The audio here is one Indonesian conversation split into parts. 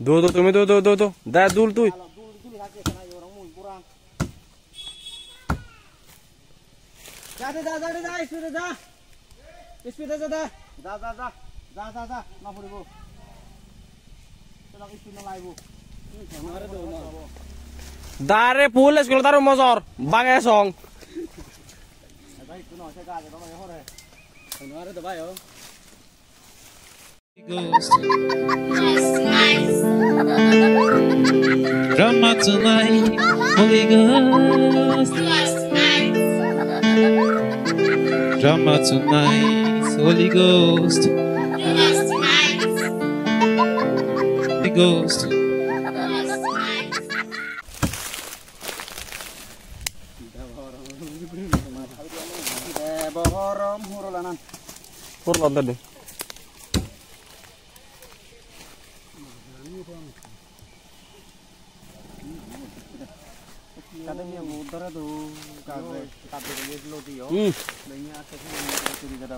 দো দো তুমি দো দো দো দো দা দুল তুই যা যা যা যা যা স্পিডে যা স্পিডে যা যা যা যা যা যা যা যা না পড়িব তোরা স্পিড না লাইব আমারে তো না দারে ফুল স্কুল তার মজর বাঙে সং ভাই কোন আছে কাজ তো ভাই হরে আমারে তো ভাই ও Ghost. Drama tonight, Holy Ghost. Drama tonight, Holy Ghost. Holy Ghost. حرام هور لنا هور لنا ده kada mi udara do kabe kabe lo diyo nanya ate ni kada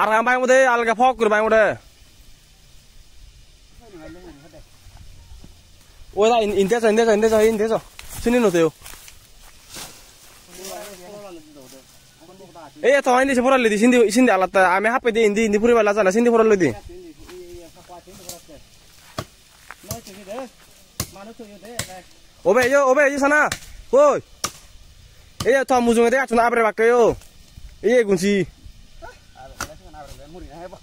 আর আমায় মধ্যে আলগা ফক করবা মধ্যে ওই না ইনতে যা ইনতে যা ইনতে যা ইনতে যা। চিনি নতেও এই তো হয়নি সে ফোরাল দিদি সিন্দি সিন্দি আলাদা। আমি হাপে দিয়ে ইন্দি ইন্দি ফুরে বেলা জানা সিন্দি ফোরাল দিদি ওবে এই ওবে এই সানা ওই এই তো মুজুঙে দেখছো না আবরে muri hepa.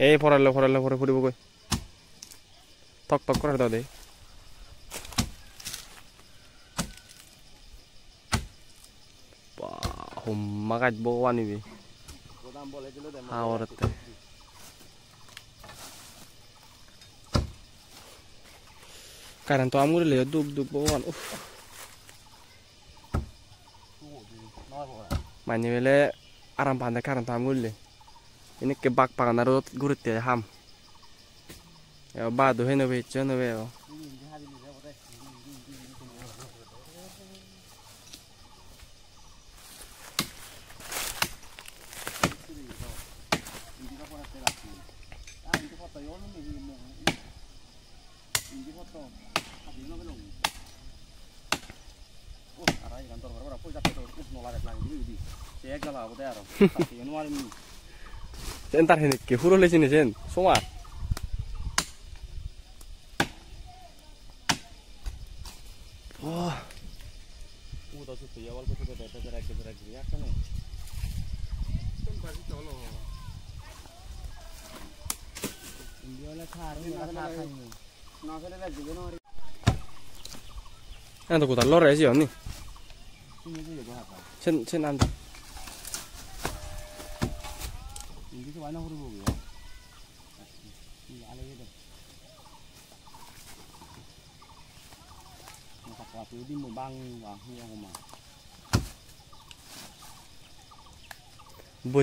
এই ফরালে ফরালে ফরে ফুরিব কই টক টক করে দাও দেয় aku makan bawaan ini awet karena tuh kamu udah ya, lihat dub dub bawaan uh mainnya bela aram pantai karena tuh kamu ini kebak pangan rot gurit ya ham. Ya badu hehehe cuman ya 센터 해낼게. 후롤레진이 젠. 송아. 와 우다 좋다 야왈 Eh, dopo allora sì, Anni. C'è, 이게 많이 흐르고요. 이거. 이 아래에다. 뭐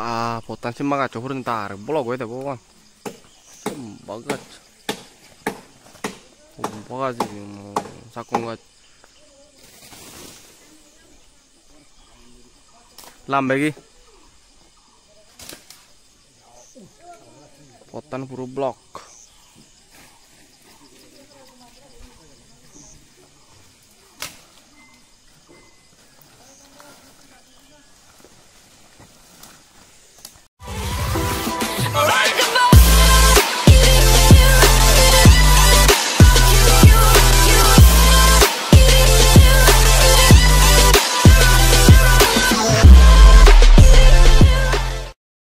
ini sini sini fele deh sini yolai bakalan mata kan Wah, ngudi foto na foto udi. Pa, fotan sih maga cohur ntar, bolok gue deh bawang. Bagat. Bagat sih, sakung gat. Lambegi. Potan puru blok.